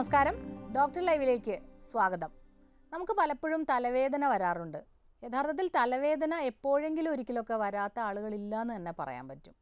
നമസ്കാരം. ഡോക്ടർ ലൈവിലേക്ക് സ്വാഗതം. നമുക്ക് പലപ്പോഴും തലവേദന വരാറുണ്ട്. യഥാർത്ഥത്തിൽ തലവേദന എപ്പോഴെങ്കിലും ഒരിക്കലൊക്കെ വരാത്ത ആളുകളില്ല എന്ന് തന്നെ പറയാൻ പറ്റും.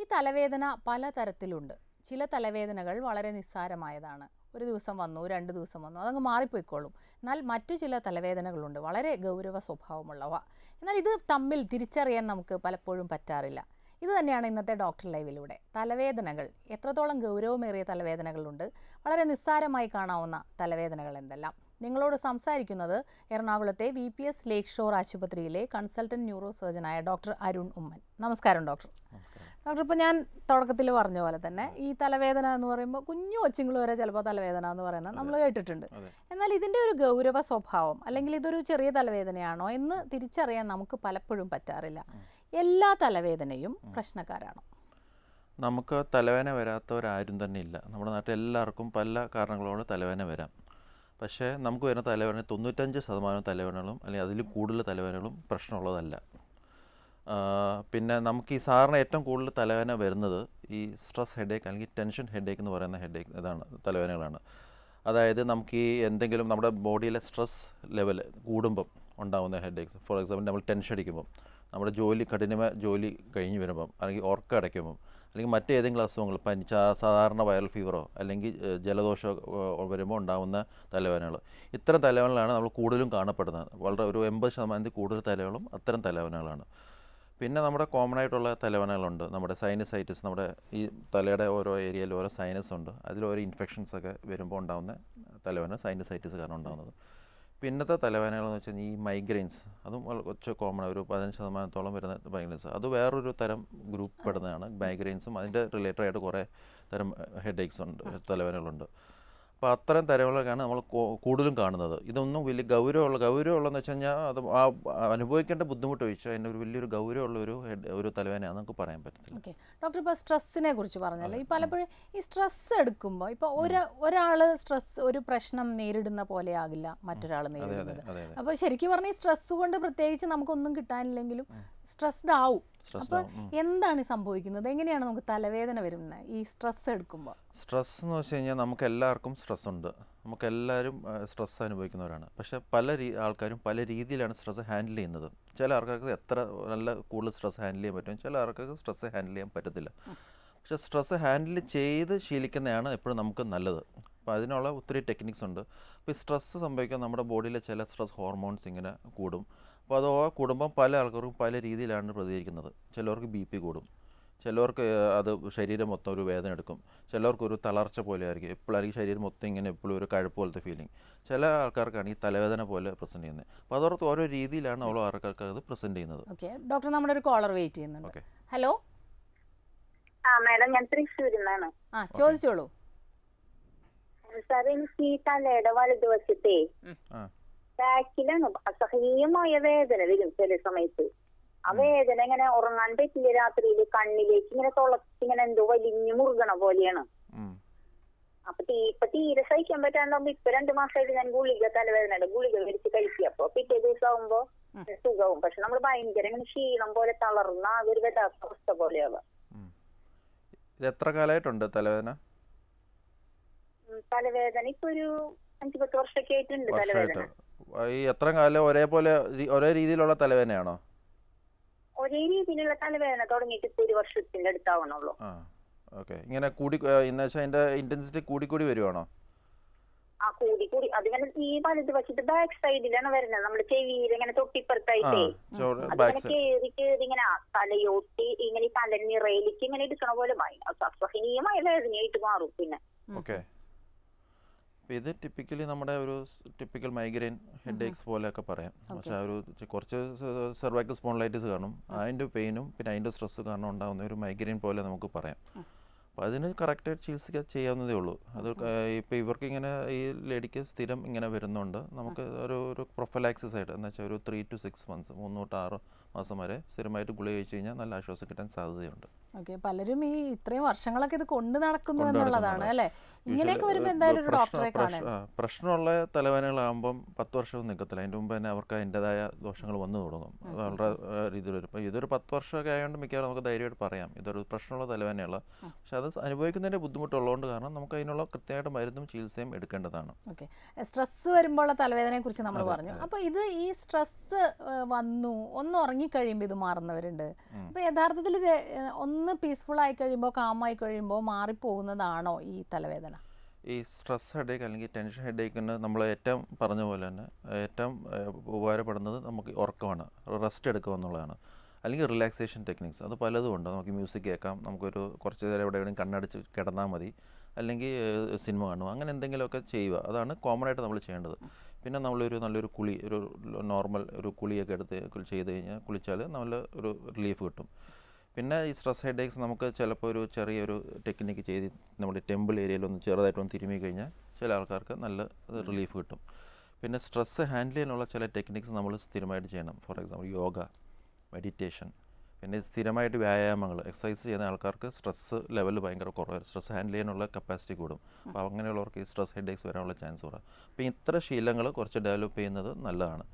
ഈ തലവേദന പല തരത്തിലുണ്ട് ചില തലവേദനകൾ വളരെ നിസ്സാരമായതാണ്. ഒരു ദിവസം വന്നു രണ്ട് ദിവസം വന്നു അതങ്ങ് മാറിപ്പോയിക്കോളും. എന്നാൽ മറ്റു ചില തലവേദനകളുണ്ട്. വളരെ ഗൗരവ സ്വഭാവമുള്ളവ. എന്നാൽ ഇത് തമ്മിൽ തിരിച്ചറിയാൻ നമുക്ക് പലപ്പോഴും പറ്റാറില്ല. ഇത് തന്നെയാണ് ഇന്നത്തെ ഡോക്ടർ ലൈവിലൂടെ തലവേദനകൾ. എത്രത്തോളം ഗൗരവമേറിയ തലവേദനകളുണ്ട്. വളരെ നിസ്സാരമായി കാണാവുന്ന തലവേദനകൾ എന്തെല്ലാം? നിങ്ങളോട് സംസാരിക്കുന്നത് എറണാകുളത്തെ വി പി എസ് ലേക്ക് ഷോർ ആശുപത്രിയിലെ കൺസൾട്ടന്റ് ന്യൂറോ സർജനായ ഡോക്ടർ അരുൺ ഉമ്മൻ. നമസ്കാരം ഡോക്ടർ ഡോക്ടർ ഇപ്പോൾ ഞാൻ തുടക്കത്തിൽ പറഞ്ഞ പോലെ തന്നെ ഈ തലവേദന എന്ന് പറയുമ്പോൾ കുഞ്ഞു കൊച്ചുങ്ങൾ വരെ ചിലപ്പോൾ തലവേദന എന്ന് പറയുന്നത് നമ്മൾ കേട്ടിട്ടുണ്ട്. എന്നാൽ ഇതിന്റെ ഒരു ഗൗരവ സ്വഭാവം അല്ലെങ്കിൽ ഇതൊരു ചെറിയ തലവേദനയാണോ എന്ന് തിരിച്ചറിയാൻ നമുക്ക് പലപ്പോഴും പറ്റാറില്ല. എല്ലാ തലവേദനയും പ്രശ്നക്കാരാണ്. നമുക്ക് തലവേദന വരാത്തവരാരും തന്നെ ഇല്ല. നമ്മുടെ നാട്ടിൽ എല്ലാവർക്കും പല കാരണങ്ങളോട് തലവേദന വരാം. പക്ഷേ നമുക്ക് വരുന്ന തലവേദന തൊണ്ണൂറ്റഞ്ച് ശതമാനം തലവേദനകളും അല്ലെങ്കിൽ അതിൽ കൂടുതൽ തലവേദനകളും പ്രശ്നമുള്ളതല്ല. പിന്നെ നമുക്ക് ഈ സാറിന് ഏറ്റവും കൂടുതൽ തലവേദന വരുന്നത് ഈ സ്ട്രെസ് ഹെഡേക്ക് അല്ലെങ്കിൽ ടെൻഷൻ ഹെഡേക്ക് എന്ന് പറയുന്ന ഹെഡേക്ക് ഇതാണ് തലവേദനകളാണ്. അതായത് നമുക്ക് ഈ എന്തെങ്കിലും നമ്മുടെ ബോഡിയിലെ സ്ട്രെസ് ലെവൽ കൂടുമ്പം ഉണ്ടാകുന്ന ഹെഡേക്സ്. ഫോർ എക്സാമ്പിൾ നമ്മൾ ടെൻഷൻ അടിക്കുമ്പം. നമ്മുടെ ജോലി കഠിനമായ ജോലി കഴിഞ്ഞ് വരുമ്പം അല്ലെങ്കിൽ ഉറക്ക അടയ്ക്കുമ്പം അല്ലെങ്കിൽ മറ്റേതെങ്കിലും അസുഖങ്ങൾ പനി സാധാരണ വൈറൽ ഫീവറോ അല്ലെങ്കിൽ ജലദോഷമോ വരുമ്പോൾ ഉണ്ടാകുന്ന തലവേദനകൾ. ഇത്തരം തലവേദനകളാണ് നമ്മൾ കൂടുതലും കാണപ്പെടുന്നത്. വളരെ ഒരു എൺപത് ശതമാനത്തിൽ കൂടുതൽ തലവേദനകളും അത്തരം തലവേദനകളാണ്. പിന്നെ നമ്മുടെ കോമൺ ആയിട്ടുള്ള തലവേദനകളുണ്ട്. നമ്മുടെ സൈനസൈറ്റിസ് നമ്മുടെ ഈ തലയുടെ ഓരോ ഏരിയയിൽ ഓരോ സൈനസ് ഉണ്ട്. അതിൽ ഓരോ ഇൻഫെക്ഷൻസ് ഒക്കെ വരുമ്പോൾ ഉണ്ടാകുന്ന തലവേദന സൈനസൈറ്റിസ് കാരണം ഉണ്ടാകുന്നത് പിന്നത്തെ തലവേദനകൾ എന്ന് വെച്ചാൽ ഈ മൈഗ്രെയിൻസ് അതും കുറച്ച് കോമൺ ഒരു പതിനഞ്ച് ശതമാനത്തോളം വരുന്ന മൈഗ്രെയിൻസ് അത് വേറൊരു തരം ഗ്രൂപ്പ് പെടുന്നതാണ് മൈഗ്രെയിൻസും അതിന്റെ റിലേറ്റഡ് ആയിട്ട് കുറേ തരം ഹെഡേക്സ് ഉണ്ട് തലവേദനകളുണ്ട്. അപ്പോൾ അത്തരം തരങ്ങളൊക്കെയാണ് നമ്മൾ കൂടുതലും കാണുന്നത്. ഇതൊന്നും വലിയ ഗൗരവമുള്ള ഗൗരവമുള്ളതെന്ന് വെച്ച് കഴിഞ്ഞാൽ അത് ആ അനുഭവിക്കേണ്ട ബുദ്ധിമുട്ട് ഒഴിച്ച് അതിന്റെ ഒരു വലിയൊരു ഗൗരവമുള്ള ഒരു ഒരു തലവേനയാണ് നമുക്ക് പറയാൻ പറ്റത്തില്ല. ഓക്കെ. ഡോക്ടർ ഇപ്പോൾ സ്ട്രെസ്സിനെ കുറിച്ച് പറഞ്ഞല്ലോ? ഈ പലപ്പോഴും ഈ സ്ട്രെസ് എടുക്കുമ്പോൾ ഇപ്പോൾ ഒരു ഒരാൾ സ്ട്രെസ് ഒരു പ്രശ്നം നേരിടുന്ന പോലെ ആകില്ല മറ്റൊരാൾ നേരിടുന്നത്. അപ്പോൾ ശരിക്കും പറഞ്ഞാൽ ഈ സ്ട്രെസ് കൊണ്ട് പ്രത്യേകിച്ച് നമുക്കൊന്നും കിട്ടാനില്ലെങ്കിലും സ്ട്രെസ്ഡ് ആവും. അപ്പോൾ എന്താണ് സംഭവിക്കുന്നത്? എങ്ങനെയാണ് നമുക്ക് തലവേദന വരുന്നത് ഈ സ്ട്രെസ് എടുക്കുമ്പോൾ? സ്ട്രെസ് എന്ന് വെച്ച് കഴിഞ്ഞാൽ നമുക്ക് എല്ലാവർക്കും സ്ട്രെസ് ഉണ്ട് നമുക്ക് എല്ലാവരും സ്ട്രെസ് അനുഭവിക്കുന്നവരാണ്. പക്ഷേ പല രീ ആൾക്കാരും പല രീതിയിലാണ് സ്ട്രെസ് ഹാൻഡിൽ ചെയ്യുന്നത്. ചില ആൾക്കാർക്ക് എത്ര നല്ല കൂടുതൽ സ്ട്രെസ് ഹാൻഡിൽ ചെയ്യാൻ പറ്റും ചില ആൾക്കാർക്ക് സ്ട്രെസ് ഹാൻഡിൽ ചെയ്യാൻ പറ്റത്തില്ല. പക്ഷേ സ്ട്രെസ് ഹാൻഡിൽ ചെയ്ത് ശീലിക്കുന്നതാണ് എപ്പോഴും നമുക്ക് നല്ലത്. അപ്പോൾ അതിനുള്ള ഒത്തിരി ടെക്നിക്സ് ഉണ്ട്. അപ്പോൾ ഈ സ്ട്രെസ് സംഭവിക്കാൻ നമ്മുടെ ബോഡിയിലെ ചില സ്ട്രെസ് ഹോർമോൺസ് ഇങ്ങനെ കൂടും. അപ്പോൾ അത് ആ കുടുംബം പല ആൾക്കാർക്കും പല രീതിയിലാണ് പ്രതികരിക്കുന്നത്. ചിലവർക്ക് ബി പി കൂടും. ചിലവർക്ക് അത് ശരീരം മൊത്തം ഒരു വേദന എടുക്കും. ചിലവർക്ക് ഒരു തളർച്ച പോലെ ആയിരിക്കും. എപ്പോഴായിരിക്കും ശരീരം മൊത്തം ഇങ്ങനെ എപ്പോഴും ഒരു കഴുപ്പ് പോലത്തെ ഫീലിംഗ് ചില ആൾക്കാർക്കാണ് ഈ തലവേദന പോലെ പ്രസന്റ് ചെയ്യുന്നത്. അപ്പോൾ അതോർത്ത് ഓരോ രീതിയിലാണ് ഓരോ ആൾക്കാർക്ക് അത് പ്രസന്റ് ചെയ്യുന്നത്. ഓക്കെ. ഡോക്ടർ നമ്മുടെ ഒരു കോളർ വെയിറ്റ് ചെയ്യുന്നുണ്ട്. ഓക്കെ. ഹലോ? ആ മാഡം ഞാൻ തൃശ്ശൂരിൽ നിന്നാണ് ആ ചോദിച്ചോളൂ. സാർ എനിക്ക് ഈ തലയുടെ വലതുവശത്തെ ആ. ബാക്കിലാണ് അസഹനീയമായ വേദന വരും ചില സമയത്ത്. ആ വേദന ഇങ്ങനെ ഉറങ്ങാൻ പറ്റില്ല രാത്രിയിൽ കണ്ണിലേക്ക് ഇങ്ങനെ തുളച്ചിങ്ങനെ എന്തോ വലിഞ്ഞു മുറുകണ പോലെയാണ്. അപ്പൊ തീ ഇപ്പൊ തീരെ സഹിക്കാൻ പറ്റാണ്ടാവുമ്പോ ഇപ്പൊ രണ്ടു മാസമായിട്ട് ഞാൻ ഗുളിക തലവേദനയുടെ ഗുളിക മേടിച്ച് കഴിക്കുക അപ്പൊ പിറ്റേ ദിവസം ആവുമ്പോ സുഖവും. പക്ഷെ നമ്മൾ ഭയങ്കര ഇങ്ങനെ ക്ഷീണം പോലെ തളർന്ന ആ ഒരു അവസ്ഥ പോലെയാണ് ഇത് എത്ര കാലമായിട്ടുണ്ട് തലവേദന? തലവേദന ഇപ്പൊ ഒരു അഞ്ചു പത്ത് വർഷമൊക്കെ ആയിട്ടുണ്ട് തലവേദന. ഈ എത്ര കാലം ഒരേപോലെ ഒരേ രീതിയിലുള്ള തലവേദനയാണോ? ഒരേ രീതിയിലുള്ള തലവേദന തുടങ്ങിയിട്ട് ഇപ്പൊ ഒരു വർഷത്തിന്റെ അടുത്താവണുള്ളൂ. ഓക്കെ. ഇങ്ങനെ കൂടി എന്ന് വെച്ചാൽ ഇന്റൻസിറ്റി കൂടി കൂടി വരുവാണോ? ആ കൂടി കൂടി അതിങ്ങനെ ഈ വലത് വശത്ത് ബാക്ക് സൈഡിലാണ് വരുന്നത്. നമ്മുടെ ചെവിയിൽ ഇങ്ങനെ തൊട്ടിപ്പുറത്തായിട്ടേ. അതിങ്ങനെ കേറി കേറി ഇങ്ങനെ തലയോട്ടി ഇങ്ങനെ ഈ തലനിറയിലേക്ക് ഇങ്ങനെ എടുക്കണ പോലെ അസഹനീയമായ വേദനയായിട്ട് മാറും പിന്നെ. ഓക്കെ. അപ്പോൾ ഇത് ടിപ്പിക്കലി നമ്മുടെ ഒരു ടിപ്പിക്കൽ മൈഗ്രെയിൻ ഹെഡ് ഏക്സ് പോലെയൊക്കെ പറയാം. പക്ഷേ ഒരു കുറച്ച് സെർവൈക്കൽ സ്പോൺലൈറ്റിസ് കാണും. അതിന്റെ പെയിനും പിന്നെ അതിന്റെ സ്ട്രെസ് കാരണം ഉണ്ടാകുന്ന ഒരു മൈഗ്രെയിൻ പോലെ നമുക്ക് പറയാം. അപ്പോൾ അതിന് കറക്റ്റായിട്ട് ചികിത്സിക്ക ചെയ്യാവുന്നതേ ഉള്ളൂ. അത് ഇപ്പോൾ ഇവർക്ക് ഇങ്ങനെ ഈ ലേഡിക്ക് സ്ഥിരം ഇങ്ങനെ വരുന്നുണ്ട്. നമുക്ക് ഒരു ഒരു പ്രൊഫലാക്സിസ് ആയിട്ട് എന്ന് വെച്ചാൽ ഒരു ത്രീ ടു സിക്സ് മന്ത്സ് മൂന്ന് തൊട്ട് ആറ് മാസം വരെ സ്ഥിരമായിട്ട് ഗുളിക കഴിച്ച് കഴിഞ്ഞാൽ നല്ല ആശ്വാസം കിട്ടാൻ സാധ്യതയുണ്ട്. ഓക്കെ പലരും ഈ ഇത്രയും വർഷങ്ങളൊക്കെ ഇത് കൊണ്ടു നടക്കുന്നു എന്നുള്ളതാണ് അല്ലെ? ഇങ്ങനെയൊക്കെ വരുമ്പോൾ എന്തായാലും ഒരു ഡോക്ടറെ പ്രശ്നമുള്ള തലവേനകളാകുമ്പം പത്ത് വർഷവും നിൽക്കത്തില്ല അതിന്റെ മുമ്പ് തന്നെ അവർക്ക് അതിന്റെതായ ദോഷങ്ങൾ വന്നു തുടങ്ങും. വളരെ രീതിയിൽ വരും അപ്പോൾ ഇതൊരു പത്ത് വർഷമൊക്കെ ആയതുകൊണ്ട് മിക്കവാറും നമുക്ക് ധൈര്യമായിട്ട് പറയാം. ഇതൊരു പ്രശ്നമുള്ള തലവേനയുള്ള പക്ഷെ അത് അനുഭവിക്കുന്നതിന്റെ ബുദ്ധിമുട്ടുള്ളതുകൊണ്ട് കാരണം നമുക്ക് അതിനുള്ള കൃത്യമായിട്ട് മരുന്നും ചികിത്സയും എടുക്കേണ്ടതാണ്. ഓക്കെ. സ്ട്രെസ് വരുമ്പോഴുള്ള തലവേദനയെ കുറിച്ച് നമ്മൾ പറഞ്ഞു. അപ്പോൾ ഇത് ഈ സ്ട്രെസ് വന്നു ഒന്ന് ഉറങ്ങിക്കഴിയുമ്പോൾ ഇത് മാറുന്നവരുണ്ട്. അപ്പോൾ യഥാർത്ഥത്തിൽ ഇത് ഏഹ്, ഒന്ന് പീസ്ഫുൾ ആയി കഴിയുമ്പോൾ കാമായി കഴിയുമ്പോൾ മാറിപ്പോകുന്നതാണോ ഈ തലവേദന? ഈ സ്ട്രെസ് ഹെഡേക്ക് അല്ലെങ്കിൽ ടെൻഷൻ ഹെഡേക്കിന് നമ്മൾ ഏറ്റവും പറഞ്ഞ പോലെ തന്നെ ഏറ്റവും ഉപകാരപ്പെടുന്നത് നമുക്ക് ഉറക്കമാണ് റെസ്റ്റ് എടുക്കുക എന്നുള്ളതാണ്. അല്ലെങ്കിൽ റിലാക്സേഷൻ ടെക്നിക്സ് അത് പലതും ഉണ്ട്. നമുക്ക് മ്യൂസിക് കേൾക്കാം നമുക്കൊരു കുറച്ച് നേരം എവിടെയെങ്കിലും കണ്ണടിച്ച് കിടന്നാൽ മതി. അല്ലെങ്കിൽ സിനിമ കാണുക അങ്ങനെ എന്തെങ്കിലുമൊക്കെ ചെയ്യുക. അതാണ് കോമൺ ആയിട്ട് നമ്മൾ ചെയ്യേണ്ടത്. പിന്നെ നമ്മളൊരു നല്ലൊരു കുളി ഒരു നോർമൽ ഒരു കുളിയൊക്കെ എടുത്ത് ചെയ്ത് കഴിഞ്ഞാൽ കുളിച്ചാൽ നല്ല ഒരു റിലീഫ് കിട്ടും. പിന്നെ ഈ സ്ട്രെസ് ഹെഡേക്സ് നമുക്ക് ചിലപ്പോൾ ഒരു ചെറിയൊരു ടെക്നിക്ക് ചെയ്ത് നമ്മുടെ ടെമ്പിൾ ഏരിയയിലൊന്ന് ചെറുതായിട്ടൊന്ന് തിരുമ്മി കഴിഞ്ഞാൽ ചില ആൾക്കാർക്ക് നല്ല റിലീഫ് കിട്ടും. പിന്നെ സ്ട്രെസ്സ് ഹാൻഡിൽ ചെയ്യാനുള്ള ചില ടെക്നിക്സ് നമ്മൾ സ്ഥിരമായിട്ട് ചെയ്യണം. ഫോർ എക്സാമ്പിൾ യോഗ മെഡിറ്റേഷൻ പിന്നെ സ്ഥിരമായിട്ട് വ്യായാമങ്ങൾ എക്സസൈസ് ചെയ്യുന്ന ആൾക്കാർക്ക് സ്ട്രെസ് ലെവൽ ഭയങ്കര കുറവായിരിക്കും സ്ട്രെസ് ഹാൻഡിൽ ചെയ്യാനുള്ള കപ്പാസിറ്റി കൂടും. അപ്പോൾ അങ്ങനെയുള്ളവർക്ക് ഈ സ്ട്രെസ് ഹെഡേക്സ് വരാനുള്ള ചാൻസ് കുറവാണ് അപ്പോൾ ഇത്ര ശീലങ്ങൾ കുറച്ച് ഡെവലപ്പ് ചെയ്യുന്നത് നല്ലതാണ്.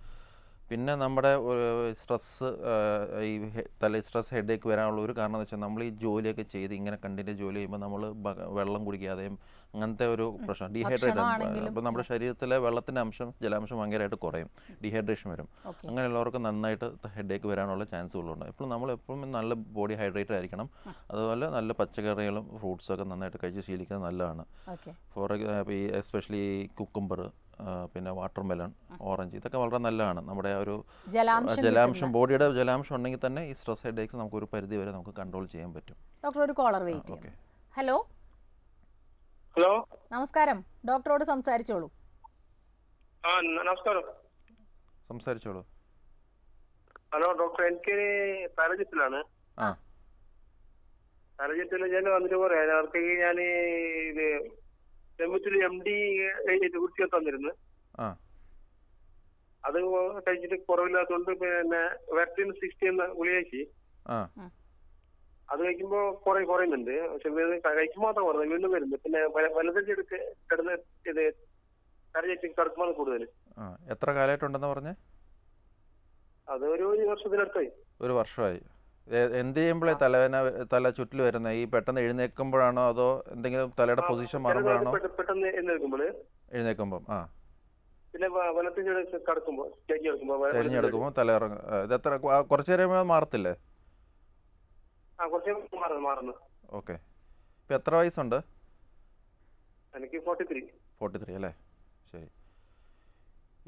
പിന്നെ നമ്മുടെ സ്ട്രെസ്സ് ഈ തല സ്ട്രെസ് ഹെഡേക്ക് വരാനുള്ള ഒരു കാരണം എന്ന് വെച്ചാൽ നമ്മൾ ഈ ജോലിയൊക്കെ ചെയ്ത് ഇങ്ങനെ കണ്ടിന്യൂ ജോലി ചെയ്യുമ്പോൾ നമ്മൾ വെള്ളം കുടിക്കാതെയും അങ്ങനത്തെ ഒരു പ്രശ്നം. ഡീഹൈഡ്രേറ്റ് അപ്പോൾ നമ്മുടെ ശരീരത്തിലെ വെള്ളത്തിന്റെ അംശം ജലാംശം ഭയങ്കരമായിട്ട് കുറയും. ഡീഹൈഡ്രേഷൻ വരും. അങ്ങനെയുള്ളവർക്ക് നന്നായിട്ട് ഹെഡേക്ക് വരാനുള്ള ചാൻസുകളുണ്ട് എപ്പോഴും നമ്മൾ എപ്പോഴും നല്ല ബോഡി ഹൈഡ്രേറ്റഡ് ആയിരിക്കണം. അതുപോലെ നല്ല പച്ചക്കറികളും ഫ്രൂട്ട്സൊക്കെ നന്നായിട്ട് കഴിച്ച് ശീലിക്കുന്നത് നല്ലതാണ്. ഫോർ ഈ എസ്പെഷ്യലി കുക്കുംബർ പിന്നെ വാട്ടർ മെലൺ ഓറഞ്ച് ഇതൊക്കെ വളരെ നല്ലതാണ്. നമ്മുടെ ഒരു ജലാംശം ജലാംശം ബോഡിയുടെ ജലാംശം ഉണ്ടെങ്കിൽ തന്നെ ഈ സ്ട്രെസ് ഹെഡേക്സ് നമുക്ക് ഒരു പരിധി വരെ നമുക്ക് കൺട്രോൾ ചെയ്യാൻ പറ്റും. ഡോക്ടർ ഒരു കോളർ വെയിറ്റ് ഹലോ ഹലോ? നമസ്കാരം. ഡോക്ടറോട് സംസാരിച്ചോളൂ. ആ നമസ്കാരം. സംസാരിച്ചോളൂ. ഹലോ ഡോക്ടർ എനിക്ക് പാരജിറ്റിലാണ് ആ. പാരജിറ്റിൽ ഞാൻ വന്നിട്ട് പറയാം. അവർക്ക് ഞാൻ ഇത് സെമിറ്റിൽ എം ഡി കുറിച്ച് തന്നിരുന്നു. ആ. അത് കഴിച്ചിട്ട് കുറവില്ലാത്തതുകൊണ്ട് പിന്നെ വാക്സിൻ സിക്സ്റ്റി എന്ന ഗുളിയാക്കി ആ. അത് കഴിക്കുമ്പോ കുറെ കുറയുന്നുണ്ട് പക്ഷെ കഴിക്കുമ്പോൾ മാത്രം കുറഞ്ഞു വീണ്ടും വരുന്നു. പിന്നെ വലതിന്റെ അടുത്ത് കിടന്ന് ഇത് കറിയേറ്റി കിടക്കുമ്പോൾ കൂടുതൽ എത്ര കാലമായിട്ടുണ്ടെന്ന് പറഞ്ഞേ? അത് ഒരു വർഷത്തിനടുത്തായി. ഒരു വർഷമായി. എന്ത് ചെയ്യുമ്പോഴേ തലവേന തല ചുറ്റിൽ വരുന്നത് ഈ പെട്ടെന്ന് എഴുന്നേൽക്കുമ്പോഴാണോ അതോ എന്തെങ്കിലും തലയുടെ പൊസിഷൻ മാറുമ്പോഴാണോ? പെട്ടെന്ന് എഴുന്നേൽക്കുമ്പോൾ എഴുന്നേൽക്കുമ്പോൾ ആ. പിന്നെ വ- വലത്തിന്റെ അടുത്ത് കടക്കുമ്പോ സ്റ്റേജ് കിടക്കുമ്പോ വ- വലത്തിന്റെ തിരിഞ്ഞെടുക്കുമ്പോൾ തല ഇറങ്ങും ഇത് എത്ര കുറച്ച് നേരം മാറത്തില്ലേ ആ കുറച്ച് മാറുന്നു മാറുന്നു ഓക്കെ. ഇപ്പം എത്ര വയസ്സുണ്ട്? എനിക്ക് ഫോർട്ടി ത്രീ ഫോർട്ടി ത്രീ അല്ലേ? ശരി.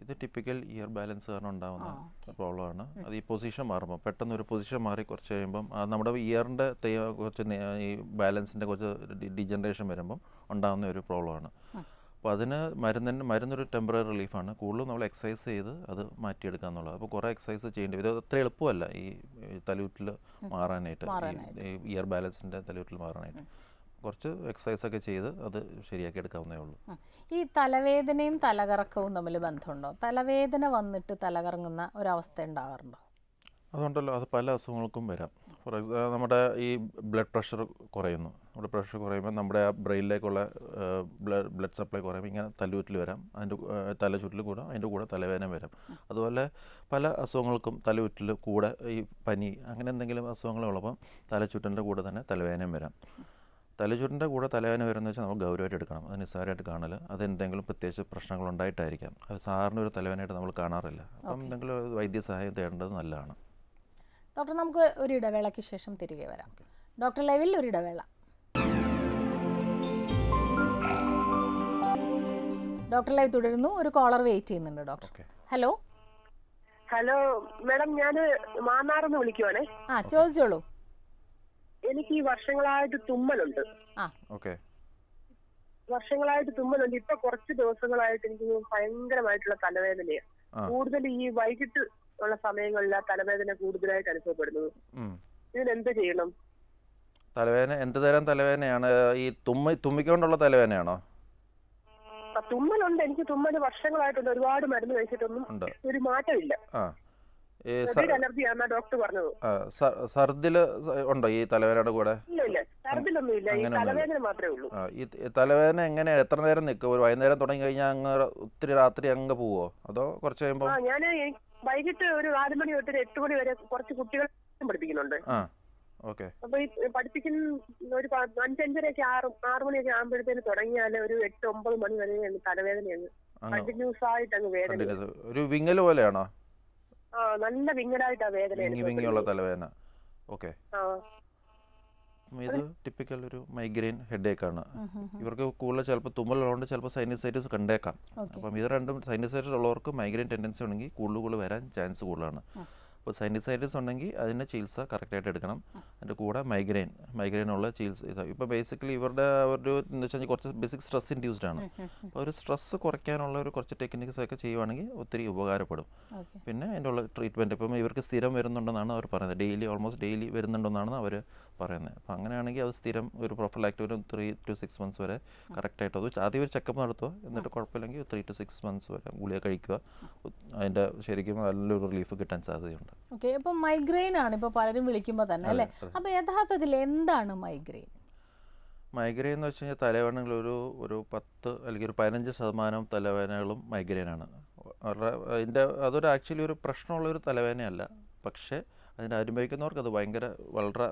ഇത് ടിപ്പിക്കൽ ഇയർ ബാലൻസ് കാരണം ഉണ്ടാകുന്ന പ്രോബ്ലം ആണ്. പ്രോബ്ലമാണ് അത് ഈ പൊസിഷൻ മാറുമ്പോൾ പെട്ടെന്ന് ഒരു പൊസിഷൻ മാറി കുറച്ച് കഴിയുമ്പം അത് നമ്മുടെ ഇയറിന്റെ കുറച്ച് ഈ ബാലൻസിന്റെ കുറച്ച് ഡിജനറേഷൻ വരുമ്പം ഉണ്ടാകുന്ന ഒരു പ്രോബ്ലമാണ് അപ്പോൾ അതിന് മരുന്നിന് മരുന്നൊരു ടെമ്പററി റിലീഫാണ് കൂടുതലും നമ്മൾ എക്സസൈസ് ചെയ്ത് അത് മാറ്റിയെടുക്കുക എന്നുള്ളത് അപ്പോൾ കുറേ എക്സസൈസ് ചെയ്യേണ്ടി വരും. അത്ര എളുപ്പമല്ല. ഈ തലയൂറ്റിൽ മാറാനായിട്ട്. ഈ ഇയർ ബാലൻസിന്റെ തലയൂറ്റിൽ മാറാനായിട്ട്. കുറച്ച് എക്സസൈസ് ഒക്കെ ചെയ്ത് അത് ശരിയാക്കി എടുക്കാവുന്നേ ഉള്ളൂ ഈ തലവേദനയും തലകറക്കവും തമ്മിൽ ബന്ധമുണ്ടോ? തലവേദന വന്നിട്ട് തലകറങ്ങുന്ന ഒരവസ്ഥ ഉണ്ടാകാറുണ്ടോ? അതുകൊണ്ടല്ലോ അത് പല അസുഖങ്ങൾക്കും വരാം. ഫോർ എക്സാ നമ്മുടെ ഈ ബ്ലഡ് പ്രഷർ കുറയുന്നു. നമ്മുടെ പ്രഷർ കുറയുമ്പോൾ നമ്മുടെ ആ ബ്രെയിനിലേക്കുള്ള ബ്ലഡ് ബ്ലഡ് സപ്ലൈ കുറയുമ്പോൾ ഇങ്ങനെ തലചുറ്റിൽ വരാം. അതിന്റെ തലചുറ്റിൽ കൂടെ. അതിന്റെ കൂടെ തലവേദന വരാം. അതുപോലെ പല അസുഖങ്ങൾക്കും തലചുറ്റിൽ കൂടെ ഈ പനി അങ്ങനെ എന്തെങ്കിലും അസുഖങ്ങളുള്ളപ്പം തലചുറ്റിന്റെ കൂടെ തന്നെ തലവേദനയും വരാം. തലചുറ്റിന്റെ കൂടെ തലവേദന വരുന്നത് വെച്ചാൽ നമ്മൾ ഗൗരവമായിട്ട് എടുക്കണം. അത് നിസ്സാരമായിട്ട് കാണൽ അതെന്തെങ്കിലും പ്രത്യേകിച്ച് പ്രശ്നങ്ങൾ ഉണ്ടായിട്ടായിരിക്കാം അത് സാറിന് ഒരു തലവേദനയായിട്ട് നമ്മൾ കാണാറില്ല. അപ്പം എന്തെങ്കിലും ഒരു വൈദ്യസഹായം തേടേണ്ടത് നല്ലതാണ്. ഡോക്ടർ നമുക്ക് ഒരു ഇടവേളയ്ക്ക് ശേഷം തിരികെ വരാം. ഡോക്ടർ ലൈവിൽ ഒരു ഇടവേള. ഡോക്ടർ ലൈവ് തുടരുന്നു. ഒരു കോളർ വെയിറ്റ് ചെയ്യുന്നുണ്ട് ഡോക്ടർ. ഹലോ? ഹലോ മാഡം ഞാൻ മാന്നാർന്ന് വിളിക്കുവാണേ. ആ ചോദിച്ചോളൂ. എനിക്ക് ഈ വർഷങ്ങളായിട്ട് തുമ്മലുണ്ട്. ആ. ഓക്കെ. വർഷങ്ങളായിട്ട് തുമ്മലുണ്ട്. ഇപ്പൊ കുറച്ച് ദിവസങ്ങളായിട്ട് എനിക്ക് ഭയങ്കരമായിട്ടുള്ള തലവേദനയാണ്. കൂടുതൽ ഈ വൈകിട്ട് ഉള്ള സമയങ്ങളിൽ ആ തലവേദന കൂടുതലായിട്ട് അനുഭവപ്പെടുന്നത് ഇതിനെന്ത് ഇതിന് ചെയ്യണം? തലവേദന എന്ത് തരം തലവേദനയാണ്? ഈ തുമ്മി തുമ്മിക്കൊണ്ടുള്ള തലവേദനയാണോ? തുമ്മലുണ്ട്. എനിക്ക് തുമ്മൽ വർഷങ്ങളായിട്ടുണ്ട്. ഒരുപാട് മരുന്ന് കഴിച്ചിട്ടൊന്നും ഒരു മാറ്റമില്ല. ആ. ഈ അലർജി ആണെന്നാ ഡോക്ടർ പറഞ്ഞത്. ഉണ്ടോ ഈ തലവേദനയുടെ കൂടെ? ഈ തലവേദന എങ്ങനെയാണ് എത്ര നേരം നിൽക്കും? ഒരു വൈകുന്നേരം തുടങ്ങി കഴിഞ്ഞാൽ അങ്ങ് ഒത്തിരി രാത്രി അങ്ങ് പോവോ? അതോ കുറച്ച് കഴിയുമ്പോ? ഞാൻ വൈകിട്ട് ഒരു നാല് മണി തൊട്ട് എട്ട് മണി വരെ കുറച്ച് കുട്ടികൾ പഠിപ്പിക്കുന്നുണ്ട്. ഓക്കെ. അപ്പൊ ഈ പഠിപ്പിക്കുന്ന ഒരു അഞ്ചഞ്ചരയൊക്കെ ആറ് ആറു മണിയൊക്കെ ആകുമ്പോഴത്തേന് തുടങ്ങിയാൽ ഒരു എട്ട് ഒമ്പത് മണി വരെ അങ്ങ് തലവേദനയാണ്. കണ്ടിന്യൂസ് ആയിട്ട് അങ്ങ് വേദന ഒരു വിങ്ങൽ പോലെയാണോ? ആ നല്ല വിങ്ങലായിട്ടാ വേദന വിങ്ങി വിങ്ങിയുള്ള തലവേദന. ഓക്കെ. ആ. ഇത് ടിപ്പിക്കൽ ഒരു മൈഗ്രെയിൻ ഹെഡേക്ക് ആണ്. ഇവർക്ക് കൂടുതൽ ചിലപ്പോൾ തുമ്മലുള്ളതുകൊണ്ട് ചിലപ്പോൾ സൈനസൈറ്റിസ് കണ്ടേക്കാം. അപ്പം ഇത് രണ്ടും സൈനസൈറ്റിസ് ഉള്ളവർക്ക് മൈഗ്രെയിൻ ടെൻഡൻസി ഉണ്ടെങ്കിൽ കൂടുതൽ കൂടുതൽ വരാൻ ചാൻസ് കൂടുതലാണ്. അപ്പോൾ സൈനസൈറ്റിസ് ഉണ്ടെങ്കിൽ അതിന്റെ ചികിത്സ കറക്റ്റായിട്ട് എടുക്കണം. അതിന്റെ കൂടെ മൈഗ്രെയിൻ മൈഗ്രെയിൻ ഉള്ള ചികിത്സ ഇപ്പോൾ ബേസിക്കലി ഇവരുടെ ഒരു എന്ന് വെച്ചാൽ കുറച്ച് ബേസിക് സ്ട്രെസ് ഇൻഡ്യൂസ്ഡ് ആണ്. അപ്പോൾ ഒരു സ്ട്രെസ് കുറയ്ക്കാനുള്ള ഒരു കുറച്ച് ടെക്നിക്സ് ഒക്കെ ചെയ്യുവാണെങ്കിൽ ഒത്തിരി ഉപകാരപ്പെടും. പിന്നെ അതിന്റെ ഉള്ള ട്രീറ്റ്മെന്റ് ഇപ്പം ഇവർക്ക് സ്ഥിരം വരുന്നുണ്ടെന്നാണ് അവർ പറയുന്നത്. ഡെയിലി ഓൾമോസ്റ്റ് ഡെയിലി വരുന്നുണ്ടെന്നാണ് അവർ പറയുന്നത്. അപ്പോൾ അങ്ങനെയാണെങ്കിൽ അത് സ്ഥിരം ഒരു പ്രൊഫലാക്റ്റ് ഒരു ത്രീ ടു സിക്സ് മന്ത്സ് വരെ കറക്റ്റായിട്ട് അത് ആദ്യം ഒരു ചെക്കപ്പ് നടത്തുക. എന്നിട്ട് കുഴപ്പമില്ലെങ്കിൽ ത്രീ ടു സിക്സ് മന്ത്സ് വരെ ഗുളിക കഴിക്കുക. അതിന്റെ ശരിക്കും നല്ലൊരു റിലീഫ് കിട്ടാൻ സാധ്യതയുണ്ട്. ഓക്കെ ഇപ്പം മൈഗ്രെയിൻ ആണ് ഇപ്പോൾ പലരും വിളിക്കുമ്പോൾ തന്നെ അല്ലേ? അപ്പോൾ യഥാർത്ഥത്തിൽ എന്താണ് മൈഗ്രെയിൻ മൈഗ്രെയിൻ എന്ന് വെച്ച് കഴിഞ്ഞാൽ തലവേദനകൾ ഒരു ഒരു പത്ത് അല്ലെങ്കിൽ ഒരു പതിനഞ്ച് ശതമാനം തലവേദനകളും മൈഗ്രെയിനാണ് അവരുടെ അതിന്റെ അതൊരു ആക്ച്വലി ഒരു പ്രശ്നമുള്ളൊരു തലവേദനയല്ല. പക്ഷേ അതിന്റെ അനുഭവിക്കുന്നവർക്ക് അത് ഭയങ്കര വളരെ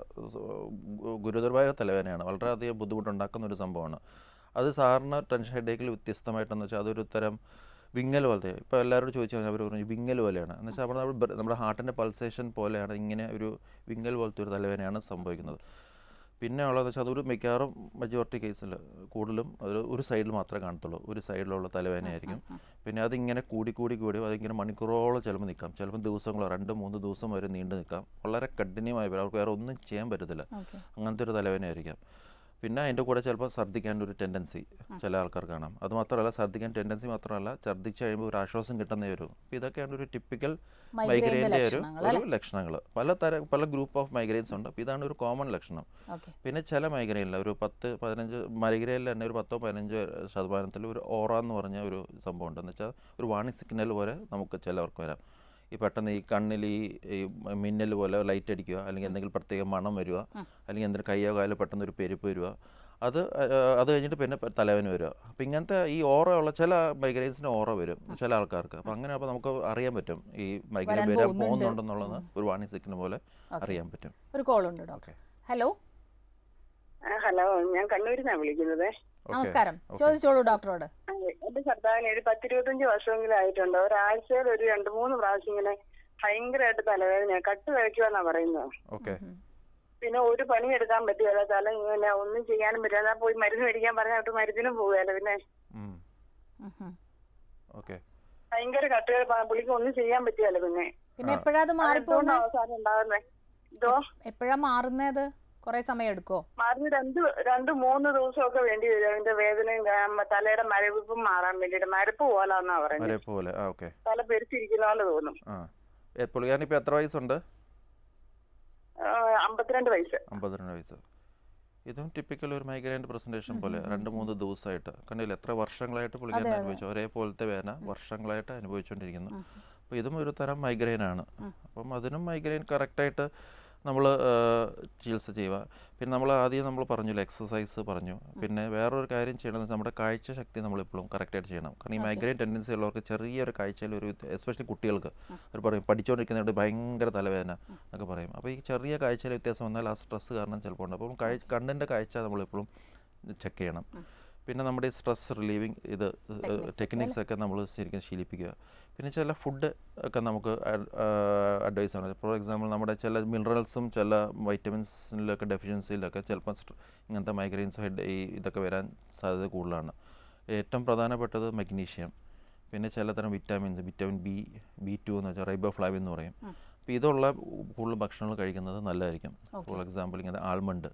ഗുരുതരമായ തലവേദനയാണ്. വളരെയധികം ബുദ്ധിമുട്ടുണ്ടാക്കുന്ന ഒരു സംഭവമാണ്. അത് സാറിന് ടെൻഷൻ ഹെഡേക്കിൽ വ്യത്യസ്തമായിട്ടെന്ന് വെച്ചാൽ അതൊരു തരം വിങ്ങൽ പോലത്തെ ഇപ്പോൾ എല്ലാവരോടും ചോദിച്ചു കഴിഞ്ഞാൽ അവർ പറഞ്ഞു വിങ്ങൽ പോലെയാണ്. എന്ന് വെച്ചാൽ നമ്മൾ നമ്മുടെ ഹാർട്ടിന്റെ പൾസേഷൻ പോലെയാണ് ഇങ്ങനെ ഒരു വിങ്ങൽ പോലത്തെ ഒരു തലവേദനയാണ് സംഭവിക്കുന്നത്. പിന്നെ ഉള്ളത് വെച്ചാൽ അതൊരു മിക്കവാറും മെജോറിറ്റി കേസിൽ കൂടുതലും ഒരു ഒരു സൈഡിൽ മാത്രമേ കാണത്തുള്ളൂ. ഒരു സൈഡിലുള്ള തലവേദനയായിരിക്കും. പിന്നെ അതിങ്ങനെ കൂടി കൂടി കൂടി അതിങ്ങനെ മണിക്കൂറോളം ചിലപ്പോൾ നിൽക്കാം. ചിലപ്പോൾ ദിവസങ്ങളോ രണ്ട് മൂന്ന് ദിവസം വരെ നീണ്ടു നിൽക്കാം. വളരെ കഠിനമായി വരും. അവർക്ക് വേറെ ഒന്നും ചെയ്യാൻ പറ്റത്തില്ല. അങ്ങനത്തെ ഒരു തലവേദനയായിരിക്കാം. പിന്നെ അതിന്റെ കൂടെ ചിലപ്പോൾ ഛർദ്ദിക്കാൻ ഒരു ടെൻഡൻസി ചില ആൾക്കാർ കാണാം. അത് മാത്രമല്ല ഛർദ്ദിക്കാൻ ടെൻഡൻസി മാത്രമല്ല ഛർദ്ദിച്ച് കഴിയുമ്പോൾ ഒരു ആശ്വാസം കിട്ടുന്നേ വരും അപ്പോൾ ഇതൊക്കെയാണ് ഒരു ടിപ്പിക്കൽ മൈഗ്രെയിന്റെ ഒരു ലക്ഷണങ്ങൾ ഒരു ലക്ഷണങ്ങൾ. പല തര പല ഗ്രൂപ്പ് ഓഫ് മൈഗ്രെയിൻസ് ഉണ്ട്. അപ്പോൾ ഇതാണ് ഒരു കോമൺ ലക്ഷണം. പിന്നെ ചില മൈഗ്രെയിനിൽ ഒരു പത്ത് പതിനഞ്ച് മൈഗ്രെയിനിൽ തന്നെ ഒരു പത്തോ പതിനഞ്ചോ ശതമാനത്തിൽ ഒരു ഓറ എന്ന് പറഞ്ഞ ഒരു സംഭവം ഉണ്ട്. എന്ന് വെച്ചാൽ ഒരു വാണിംഗ് സിഗ്നൽ പോലെ നമുക്ക് ചിലവർക്ക് വരാം. ഈ പെട്ടെന്ന് ഈ കണ്ണിൽ ഈ ഈ മിന്നൽ പോലെ ലൈറ്റ് അടിക്കുക അല്ലെങ്കിൽ എന്തെങ്കിലും പ്രത്യേക മണം വരിക അല്ലെങ്കിൽ എന്തെങ്കിലും കയ്യോ കാലോ പെട്ടെന്ന് ഒരു പെരുപ്പ് വരിക. അത് അത് കഴിഞ്ഞിട്ട് പിന്നെ തലവന് തലവേദന വരിക. അപ്പം ഇങ്ങനത്തെ ഈ ഓറ ഉള്ള ചില മൈഗ്രെയിൻസിന് ഓറ വരും ചില ആൾക്കാർക്ക്. അപ്പം അങ്ങനെ അപ്പോൾ നമുക്ക് അറിയാൻ പറ്റും ഈ മൈഗ്രെയിൻ വരാൻ വരാൻ പോകുന്നുണ്ട്. പോകുന്നുണ്ടെന്നുള്ളത് ഒരു വാണി സിഗ്നൽ പോലെ അറിയാൻ പറ്റും. ഒരു കോൾ ഉണ്ട് ഡോക്ടർ ഹലോ ഹലോ ഞാൻ കണ്ണൂരിൽ നിന്നാണ് വിളിക്കുന്നത്. നമസ്കാരം. ചോദിച്ചോളൂ ഡോക്ടറോട്. എന്റെ ഭർത്താവിന് ഒരു പത്തിരുപത്തഞ്ച് വർഷമെങ്കിലും ആയിട്ടുണ്ട്. ഒരാഴ്ചയിൽ ഒരു രണ്ടു മൂന്ന് പ്രാവശ്യം ഇങ്ങനെ ഭയങ്കരമായിട്ട് തലവേദന കട്ട് കഴിക്കുമെന്നാ പറയുന്നത്. ഓക്കെ. പിന്നെ ഒരു പണി എടുക്കാൻ പറ്റുകയല്ല തല ഇങ്ങനെ ഒന്നും ചെയ്യാനും പറ്റില്ല. പോയി മരുന്ന് മേടിക്കാൻ പറഞ്ഞിട്ട് മരുന്നിനും പോവുകയല്ല പിന്നെ. ഭയങ്കര കട്ടുകൾ. പുള്ളിക്ക് ഒന്നും ചെയ്യാൻ പറ്റിയല്ല പിന്നെ. പിന്നെ. എപ്പോഴാ അത് മാറിപ്പോകുന്നത് അവസാനം എപ്പോഴാ മാറുന്നത് കുറെ സമയം എടുക്കോ മരുന്ന് രണ്ട് രണ്ട് മൂന്ന് ദിവസമൊക്കെ വേണ്ടി വരും. അതിന്റെ വേദനയും തലയുടെ മരവിപ്പും മാറാൻ വേണ്ടിട്ട് മരപ്പ് പോലാന്നാ പറയുന്നത് പോലെ. ഓക്കെ. തല പെരിച്ചിരിക്കുന്ന പോലെ തോന്നും. ആ. എ, പുള്ളിക്കാരനിപ്പോൾ എത്ര വയസ്സുണ്ട്? അമ്പത്തിരണ്ട് വയസ്സ്. അമ്പത്തിരണ്ട് വയസ്സ്. ഇതും ടിപ്പിക്കൽ ഒരു മൈഗ്രൈന്റെ പ്രസന്റേഷൻ പോലെ. രണ്ട് മൂന്ന് ദിവസമായിട്ട് കണ്ടില്ല എത്ര വർഷങ്ങളായിട്ട് പുള്ളിക്കാരൻ അനുഭവിച്ചു. ഒരേപോലത്തെ വേദന വർഷങ്ങളായിട്ട് അനുഭവിച്ചുകൊണ്ടിരിക്കുന്നു അപ്പോൾ ഇതും ഒരു തരം മൈഗ്രെയിൻ ആണ്. അപ്പം അതിനും മൈഗ്രെയിൻ കറക്റ്റായിട്ട് നമ്മൾ ചികിത്സ ചെയ്യുക. പിന്നെ നമ്മൾ ആദ്യം നമ്മൾ പറഞ്ഞു എക്സസൈസ് പറഞ്ഞു. പിന്നെ വേറൊരു കാര്യം ചെയ്യണമെന്ന് വെച്ചാൽ നമ്മുടെ കാഴ്ച ശക്തി നമ്മൾ നമ്മളെപ്പോഴും കറക്റ്റായിട്ട് ചെയ്യണം. കാരണം ഈ മൈഗ്രെയിൻ ടെൻഡൻസി ഉള്ളവർക്ക് ചെറിയൊരു കാഴ്ചയിൽ ഒരു എസ്പെഷ്യലി കുട്ടികൾക്ക് അവർ പറയും പഠിച്ചുകൊണ്ടിരിക്കുന്നതുകൊണ്ട് ഭയങ്കര തലവേദന എന്നൊക്കെ പറയും. അപ്പോൾ ഈ ചെറിയ കാഴ്ചയിൽ വ്യത്യാസം വന്നാൽ ആ സ്ട്രെസ് കാരണം ചിലപ്പോൾ ഉണ്ട്. അപ്പം കാഴ്ച കണ്ണിന്റെ കാഴ്ച നമ്മളെപ്പോഴും ചെക്ക് ചെയ്യണം. പിന്നെ നമ്മുടെ ഈ സ്ട്രെസ് റിലീവിങ് ഇത് ടെക്നിക്സ് ഒക്കെ. നമ്മൾ ശരിക്കും ശീലിപ്പിക്കുക. പിന്നെ ചില ഫുഡ് ഒക്കെ നമുക്ക് അഡ്വൈസ് ആണ്. ഫോർ എക്സാമ്പിൾ നമ്മുടെ ചില മിനറൽസും ചില വൈറ്റമിൻസിലൊക്കെ ഡെഫിഷ്യൻസിയിലൊക്കെ ചിലപ്പോൾ ഇങ്ങനത്തെ മൈഗ്രെയിൻസ് ഹെഡ് ഈ ഇതൊക്കെ വരാൻ സാധ്യത കൂടുതലാണ്. ഏറ്റവും പ്രധാനപ്പെട്ടത് മഗ്നീഷ്യം പിന്നെ ചിലതരം vitamins vitamin B B two എന്ന് വെച്ചാൽ റൈബോഫ്ലാവിൻ എന്ന് പറയും. അപ്പോൾ ഇതുള്ള കൂടുതൽ ഭക്ഷണങ്ങൾ കഴിക്കുന്നത് നല്ലതായിരിക്കും. ഫോർ എക്സാമ്പിൾ ഇങ്ങനെ ആൽമണ്ട്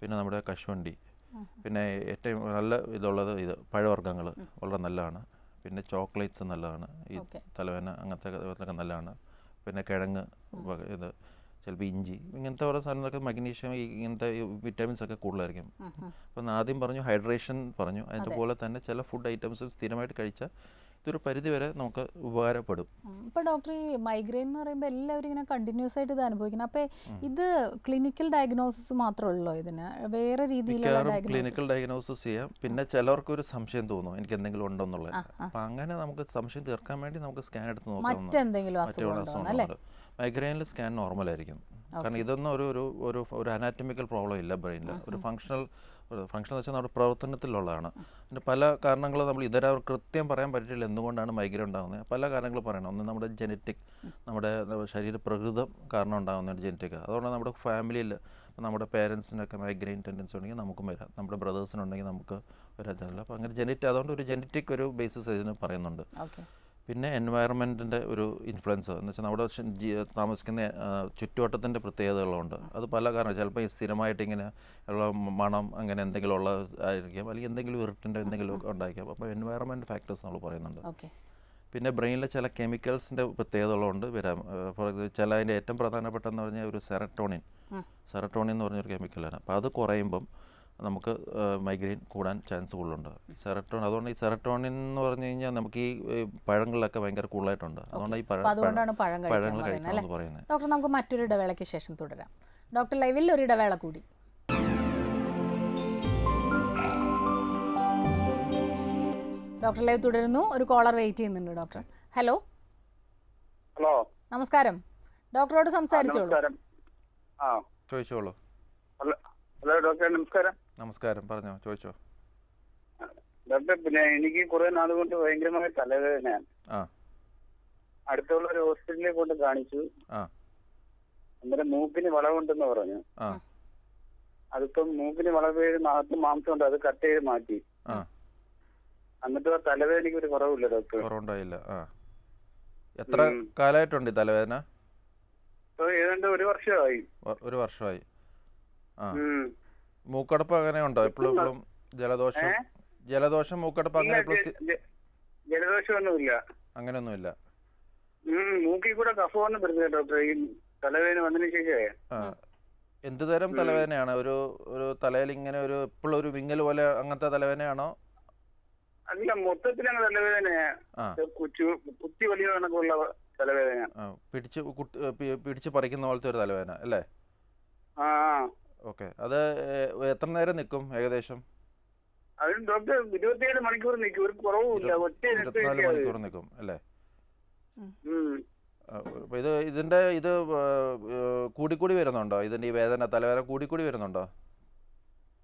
പിന്നെ നമ്മുടെ കശുവണ്ടി പിന്നെ ഏറ്റവും നല്ല ഇതുള്ളത് ഇത് പഴവർഗങ്ങൾ വളരെ നല്ലതാണ്. പിന്നെ ചോക്ലേറ്റ്സ് നല്ലതാണ്. ഈ തലവേന അങ്ങനത്തെ ഇതൊക്കെ നല്ലതാണ്. പിന്നെ കിഴങ്ങ് ഇത് ചിലപ്പോൾ ഇഞ്ചി ഇങ്ങനത്തെ ഓരോ സാധനങ്ങളൊക്കെ മഗ്നീഷ്യം ഇങ്ങനത്തെ വിറ്റാമിൻസ് ഒക്കെ കൂടുതലായിരിക്കും. അപ്പം ആദ്യം പറഞ്ഞു ഹൈഡ്രേഷൻ പറഞ്ഞു. അതിന്റെ പോലെ തന്നെ ചില ഫുഡ് ഐറ്റംസ് സ്ഥിരമായിട്ട് കഴിച്ചാൽ ഇതൊരു പരിധി വരെ നമുക്ക് ഉപകാരപ്പെടും. ഇപ്പോൾ ഡോക്ടർ ഈ മൈഗ്രെയിൻ എന്ന് പറയുമ്പോൾ എല്ലാവരും ഇങ്ങനെ കണ്ടിന്യൂസ് ആയിട്ട് ഇത് അനുഭവിക്കണം അപ്പോൾ ഇത് ക്ലിനിക്കൽ ഡയഗ്നോസിസ് മാത്രമേ ഉള്ളൂ ഇതിന്? വേറെ രീതിയിലുള്ള ക്ലിനിക്കൽ ഡയഗ്നോസിസ് ചെയ്യാം. പിന്നെ ചിലർക്ക് ഒരു സംശയം തോന്നും. എനിക്ക് എന്തെങ്കിലും ഉണ്ടോ എന്നുള്ളത്. അപ്പം അങ്ങനെ നമുക്ക് സംശയം തീർക്കാൻ വേണ്ടി നമുക്ക് സ്കാൻ എടുത്ത് നോക്കാം. മറ്റെന്തെങ്കിലും അസുഖം മൈഗ്രെയിനിൽ സ്കാൻ നോർമൽ ആയിരിക്കും. കാരണം ഇതൊന്നും ഒരു ഒരു ഒരു അനാറ്റമിക്കൽ പ്രോബ്ലം ഇല്ല ബ്രെയിനിൽ ഒരു ഫങ്ഷണൽ ഫങ്ഷൻ എന്ന് വെച്ചാൽ നമ്മുടെ പ്രവർത്തനത്തിലുള്ളതാണ്. അതിന്റെ പല കാരണങ്ങൾ നമ്മൾ ഇതര കൃത്യം പറയാൻ പറ്റില്ല എന്തുകൊണ്ടാണ് മൈഗ്രൻ ഉണ്ടാകുന്നത്. പല കാരണങ്ങൾ പറയണം. ഒന്ന് നമ്മുടെ ജനറ്റിക് നമ്മുടെ ശരീര പ്രകൃതം കാരണം ഉണ്ടാകുന്നതാണ് ജനറ്റിക് അതുകൊണ്ട് നമ്മുടെ ഫാമിലിയിൽ നമ്മുടെ പേരൻസിനൊക്കെ മൈഗ്രെയിൻ ടെൻഡൻസി ഉണ്ടെങ്കിൽ നമുക്കും വരാം. നമ്മുടെ ബ്രദേഴ്സിനുണ്ടെങ്കിൽ നമുക്ക് വരാൻ ചാൻസില്ല അപ്പോൾ അങ്ങനെ ജനറ്റിക് അതുകൊണ്ട് ഒരു ജനറ്റിക് ഒരു ബേസിസ് ഇതിന് പറയുന്നുണ്ട്. പിന്നെ എൻവയറമെന്റിന്റെ ഒരു ഇൻഫ്ലുവൻസ് എന്ന് വെച്ചാൽ നമ്മുടെ താമസിക്കുന്ന ചുറ്റുവട്ടത്തിന്റെ പ്രത്യേകതകളുണ്ട്. അത് പല കാരണം ചിലപ്പോൾ ഈ സ്ഥിരമായിട്ട് ഇങ്ങനെ ഉള്ള മണം അങ്ങനെ എന്തെങ്കിലും ഉള്ള ആയിരിക്കാം. അല്ലെങ്കിൽ എന്തെങ്കിലും ഇറിട്ടിന്റെ എന്തെങ്കിലും ഒക്കെ ഉണ്ടായിരിക്കാം. അപ്പോൾ എൻവയറമെന്റ് ഫാക്ടേഴ്സ് നമ്മൾ പറയുന്നുണ്ട്. ഓക്കെ. പിന്നെ ബ്രെയിനിലെ ചില കെമിക്കൽസിന്റെ പ്രത്യേകതകളുണ്ട്. വരാം. ചില അതിന്റെ ഏറ്റവും പ്രധാനപ്പെട്ടെന്ന് പറഞ്ഞാൽ ഒരു സെറട്ടോണിൻ. സെറട്ടോണിൻ എന്ന് പറഞ്ഞൊരു കെമിക്കലാണ്. അപ്പോൾ അത് കുറയുമ്പം നമുക്ക് മൈഗ്രെയിൻ കൂടാൻ ചാൻസ് കൂടുതലുണ്ട്. സെറട്ടോൺ അതുകൊണ്ട് ഈ സെറട്ടോണിൻ എന്ന് പറഞ്ഞു കഴിഞ്ഞാൽ നമുക്ക് ഈ പഴങ്ങളിലൊക്കെ ഭയങ്കര കൂടുതലായിട്ടുണ്ട്. അതുകൊണ്ട് ഈ പഴ അതുകൊണ്ടാണ് പഴം കഴിക്കാൻ പഴങ്ങൾ പറയുന്നത് കഴിക്കണമെന്ന് പറയുന്നത്. ഡോക്ടർ നമുക്ക് മറ്റൊരു ഇടവേളയ്ക്ക് ശേഷം തുടരാം. ഡോക്ടർ ലൈവിൽ ഒരു ഇടവേള കൂടി. ഡോക്ടർ ലൈവ് തുടരുന്നു. ഒരു കോളർ വെയിറ്റ് ചെയ്യുന്നുണ്ട് ഡോക്ടർ. ഹലോ. ഹലോ. നമസ്കാരം. ഡോക്ടറോട് സംസാരിച്ചോളൂ. നമസ്കാരം. ആ. ചോദിച്ചോളൂ. ഹലോ ഡോക്ടർ നമസ്കാരം. നമസ്കാരം പറഞ്ഞോ ചോദിച്ചോ. ഡോക്ടർ പിന്നെ എനിക്ക് കുറെ നാൾ കൊണ്ട് ഭയങ്കരമായ തലവേദനയാണ്. അടുത്തുള്ള ഒരു ഹോസ്പിറ്റലിൽ കൊണ്ട് കാണിച്ചു. അന്നേരം മൂക്കിന് വളവുണ്ടെന്ന് പറഞ്ഞു. അതിപ്പം മൂക്കിന് വളവ് അകത്ത് മാംസം ഉണ്ട് അത് കട്ട് ചെയ്ത് മാറ്റി. എന്നിട്ട് ആ തലവേദനയ്ക്ക് ഒരു കുറവില്ല ഡോക്ടർ കുറവുണ്ടായില്ല എത്ര. കാലമായിട്ടുണ്ട് തലവേദന? ഏതാണ്ട് ഒരു വർഷമായി. ഒരു വർഷമായി. മൂക്കടപ്പ് അങ്ങനെ ഉണ്ടോ? എപ്പോഴും എപ്പോഴും ജലദോഷം? ജലദോഷം മൂക്കടപ്പ് അങ്ങനെ ജലദോഷമൊന്നുമില്ല. അങ്ങനെയൊന്നുമില്ല. മൂക്കിൽ കൂടെ കഫമെന്ന് വരുന്നത് ഡോക്ടർ ഈ തലവേദന വന്നതിന് ശേഷമേ. എന്ത് തരം തലവേദനയാണ്? ഒരു ഒരു തലയിൽ ഇങ്ങനെ ഒരു എപ്പോഴും ഒരു വിങ്ങൽ പോലെ അങ്ങനത്തെ തലവേദനയാണോ? അല്ല മൊത്തത്തിൽ ആ. കുച്ചു കുത്തി വലിയ കണക്കുള്ള തലവേദന പിടിച്ച് പിടിച്ച് പറിക്കുന്ന പോലത്തെ ഒരു തലവേദന അല്ലേ? ആ. ഓക്കെ. അത് എത്ര നേരം നിൽക്കും ഏകദേശം? അതിന് ഡോക്ടർ ഇരുപത്തിയേഴ് മണിക്കൂർ നിൽക്കും ഒരു കുറവുമില്ല. ഒറ്റ ഇരുപത്തിനാല് മണിക്കൂർ നിൽക്കും അല്ലേ. ഇത് ഇതിന്റെ ഇത് കൂടിക്കൂടി വരുന്നുണ്ടോ? ഇതിന്റെ ഈ വേദന തലവേദന കൂടിക്കൂടി വരുന്നുണ്ടോ?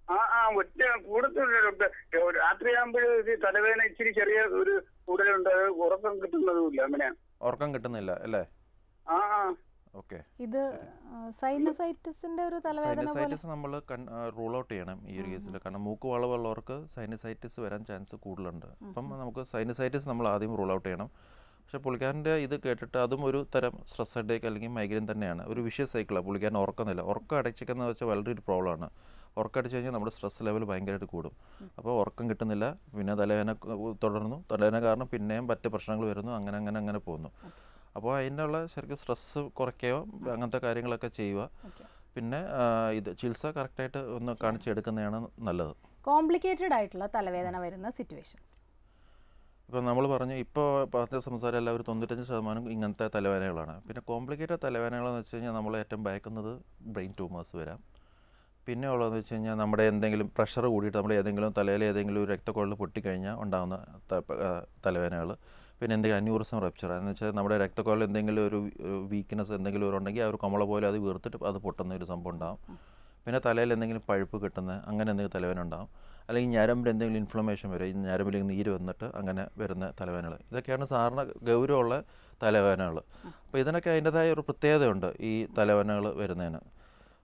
ആ ആ ഒറ്റ കൂടത്തില്ല ഡോക്ടർ. രാത്രിയാകുമ്പോഴും തലവേദന ഇച്ചിരി ചെറിയ ഒരു കൂടുതലുണ്ട് ഉറക്കം കിട്ടുന്നതുമില്ല അങ്ങനെ ഉറക്കം കിട്ടുന്നില്ല അല്ലേ? ആ. ഇത് സൈനസൈറ്റിസിന്റെ ഒരു തലവേദന സൈനസൈറ്റിസ് നമ്മൾ റൂൾ ഔട്ട് ചെയ്യണം ഈ ഒരു കേസിൽ കാരണം മൂക്ക് വളവുള്ളവർക്ക് സൈനസൈറ്റിസ് വരാൻ ചാൻസ് കൂടുതലുണ്ട്. അപ്പം നമുക്ക് സൈനസൈറ്റിസ് നമ്മൾ ആദ്യം റൂൾ ഔട്ട് ചെയ്യണം. പക്ഷേ പുള്ളിക്കാരന്റെ ഇത് കേട്ടിട്ട് അതും ഒരു തരം സ്ട്രെസ് ഹെഡേക്ക് അല്ലെങ്കിൽ മൈഗ്രെയിൻ തന്നെയാണ്. ഒരു വിഷയ സൈക്കിളാണ് പുള്ളിക്കാരൻ ഉറക്കുന്നില്ല ഉറക്കം അടച്ചിക്കുന്ന വെച്ചാൽ വളരെ ഒരു പ്രോബ്ലമാണ്. ഉറക്കം അടിച്ചു കഴിഞ്ഞാൽ നമ്മുടെ സ്ട്രെസ് ലെവൽ ഭയങ്കരമായിട്ട് കൂടും. അപ്പോൾ ഉറക്കം കിട്ടുന്നില്ല. പിന്നെ തലവേദന തുടർന്നു. തലവേദന കാരണം പിന്നെയും മറ്റ് പ്രശ്നങ്ങൾ വരുന്നു. അങ്ങനെ അങ്ങനെ അങ്ങനെ പോകുന്നു. അപ്പോൾ അതിനുള്ള ശരിക്കും സ്ട്രെസ്സ് കുറയ്ക്കുകയോ അങ്ങനത്തെ കാര്യങ്ങളൊക്കെ ചെയ്യുക. പിന്നെ ഇത് ചികിത്സ കറക്റ്റായിട്ട് ഒന്ന് കാണിച്ചെടുക്കുന്നതാണ് നല്ലത്. കോംപ്ലിക്കേറ്റഡ് ആയിട്ടുള്ള തലവേദന വരുന്ന സിറ്റുവേഷൻസ് ഇപ്പോൾ നമ്മൾ പറഞ്ഞു ഇപ്പോൾ പറഞ്ഞ സംസാരം എല്ലാവരും തൊണ്ണൂറ്റഞ്ച് ശതമാനം ഇങ്ങനത്തെ തലവേദനകളാണ്. പിന്നെ കോംപ്ലിക്കേറ്റഡ് തലവേദനകളെന്ന് വെച്ച് കഴിഞ്ഞാൽ നമ്മൾ ഏറ്റവും ഭയക്കുന്നത് ബ്രെയിൻ ട്യൂമേഴ്സ് വരാം. പിന്നെ ഉള്ളതെന്ന് വെച്ച് കഴിഞ്ഞാൽ നമ്മുടെ എന്തെങ്കിലും പ്രഷർ കൂടിയിട്ട് നമ്മുടെ ഏതെങ്കിലും തലയിൽ ഏതെങ്കിലും ഒരു രക്തക്കുഴൽ പൊട്ടിക്കഴിഞ്ഞാൽ ഉണ്ടാകുന്ന തലവേദനകൾ. പിന്നെ എന്തെങ്കിലും അന്യൂറിസം റപ്ചർ എന്ന് വെച്ചാൽ നമ്മുടെ രക്തക്കോളിൽ എന്തെങ്കിലും ഒരു വീക്ക്നെസ് എന്തെങ്കിലും ഒരു ഉണ്ടെങ്കിൽ ആ ഒരു കമള പോലെ അത് വീർത്തിട്ട് അത് പൊട്ടുന്ന ഒരു സംഭവം ഉണ്ടാകും പിന്നെ തലയിൽ എന്തെങ്കിലും പഴുപ്പ് കിട്ടുന്ന അങ്ങനെ എന്തെങ്കിലും തലവേന ഉണ്ടാകും അല്ലെങ്കിൽ ഞരമ്പിൽ എന്തെങ്കിലും ഇൻഫ്ലമേഷൻ വരും. ഈ ഞരമ്പിൽ നീര് വന്നിട്ട് അങ്ങനെ വരുന്ന തലവേനകൾ ഇതൊക്കെയാണ് സാധാരണ ഗൗരവമുള്ള തലവേനകൾ അപ്പോൾ ഇതിനൊക്കെ അതിന്റെതായ ഒരു പ്രത്യേകതയുണ്ട് ഈ തലവേനകൾ വരുന്നതിന്.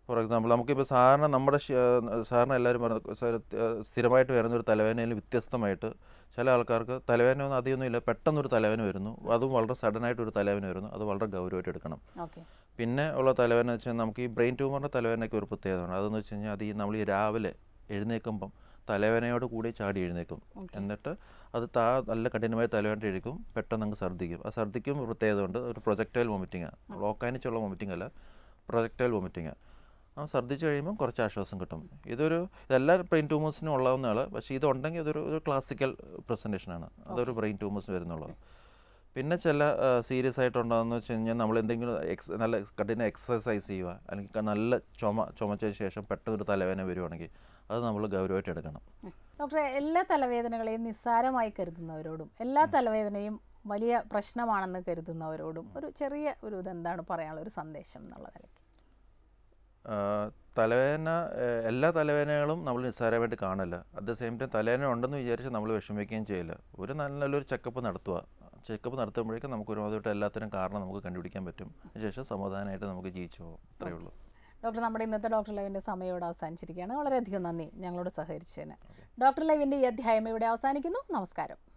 ഫോർ എക്സാമ്പിൾ നമുക്കിപ്പോൾ സാധാരണ നമ്മുടെ സാധാരണ എല്ലാവരും പറയുന്നത് സ്ഥിരമായിട്ട് വരുന്ന ഒരു തലവേദനയിൽ വ്യത്യസ്തമായിട്ട് ചില ആൾക്കാർക്ക് തലവേദന ഒന്നും അധികമൊന്നും ഇല്ല പെട്ടെന്നൊരു തലവേദന വരുന്നു. അതും വളരെ സഡൻ ആയിട്ട് ഒരു തലവേദന വരുന്നു. അത് വളരെ ഗൗരവമായിട്ട് എടുക്കണം. പിന്നെ ഉള്ള തലവേദന വെച്ചാൽ നമുക്ക് ഈ ബ്രെയിൻ ട്യൂമറിന്റെ തലവേദനയ്ക്ക് ഒരു പ്രത്യേകതയാണ്. അതെന്ന് വെച്ച് കഴിഞ്ഞാൽ അത് ഈ നമ്മൾ ഈ രാവിലെ എഴുന്നേൽക്കുമ്പം തലവേദനയോട് കൂടി ചാടി എഴുന്നേക്കും എന്നിട്ട് അത് താ നല്ല കഠിനമായ തലവേദന എഴുക്കും പെട്ടെന്ന് അങ്ങ് ഛർദ്ദിക്കും. ആ ഛർദ്ദിക്കും ഒരു പ്രത്യേകത ഉണ്ട് ഒരു പ്രൊജക്റ്റൈൽ വോമിറ്റിംഗ് ഓക്കാനിച്ചുള്ള വോമിറ്റിംഗ് അല്ല പ്രൊജക്റ്റൈൽ വോമിറ്റിംഗ് ആ ഛർദ്ദിച്ച് കഴിയുമ്പോൾ കുറച്ച് ആശ്വാസം കിട്ടും. ഇതൊരു ഇതെല്ലാ ബ്രെയിൻ ട്യൂമേഴ്സിനും ഉള്ളതെന്നാണ് പക്ഷേ ഇതുണ്ടെങ്കിൽ ഇതൊരു ഒരു ക്ലാസിക്കൽ പ്രസന്റേഷനാണ് അതൊരു ബ്രെയിൻ ട്യൂമേഴ്സ് വരുന്നുള്ളത്. പിന്നെ ചില സീരിയസ് ആയിട്ടുണ്ടാകുന്ന വെച്ച് കഴിഞ്ഞാൽ നമ്മൾ എന്തെങ്കിലും എക്സ് നല്ല കഠിന എക്സസൈസ് ചെയ്യുക അല്ലെങ്കിൽ നല്ല ചുമ ചുമച്ചതിന് ശേഷം പെട്ടെന്ന് ഒരു തലവേദന വരുവാണെങ്കിൽ അത് നമ്മൾ ഗൗരവമായിട്ട് എടുക്കണം. ഡോക്ടറെ എല്ലാ തലവേദനകളെയും നിസ്സാരമായി കരുതുന്നവരോടും എല്ലാ തലവേദനയും വലിയ പ്രശ്നമാണെന്ന് കരുതുന്നവരോടും ഒരു ചെറിയ ഒരു ഇതെന്താണ് പറയാനുള്ള ഒരു സന്ദേശം എന്നുള്ള നിലയ്ക്ക്? തലവേദന എല്ലാ തലവേദനകളും നമ്മൾ നിസ്സാരമായിട്ട് കാണില്ല. അറ്റ് ദ സെയിം ടൈം തലവേദന ഉണ്ടെന്ന് വിചാരിച്ച് നമ്മൾ വിഷമിക്കുകയും ചെയ്യില്ല. ഒരു നല്ല നല്ലൊരു ചെക്കപ്പ് നടത്തുക. ചെക്കപ്പ് നടത്തുമ്പോഴേക്കും നമുക്ക് ഒരുമാതിരിട്ട് എല്ലാത്തിനും കാരണം നമുക്ക് കണ്ടുപിടിക്കാൻ പറ്റും. അതിനുശേഷം സമാധാനമായിട്ട് നമുക്ക് ജീവിച്ചു പോകും. അത്രയേ ഉള്ളൂ. ഡോക്ടർ നമ്മുടെ ഇന്നത്തെ ഡോക്ടർ ലൈവിന്റെ സമയം ഇവിടെ അവസാനിച്ചിരിക്കുകയാണ്. വളരെയധികം നന്ദി ഞങ്ങളോട് സഹകരിച്ചതിന്. ഡോക്ടർ ലൈവിന്റെ ഈ അധ്യായം ഇവിടെ അവസാനിക്കുന്നു. നമസ്കാരം.